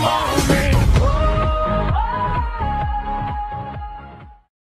tomorrow.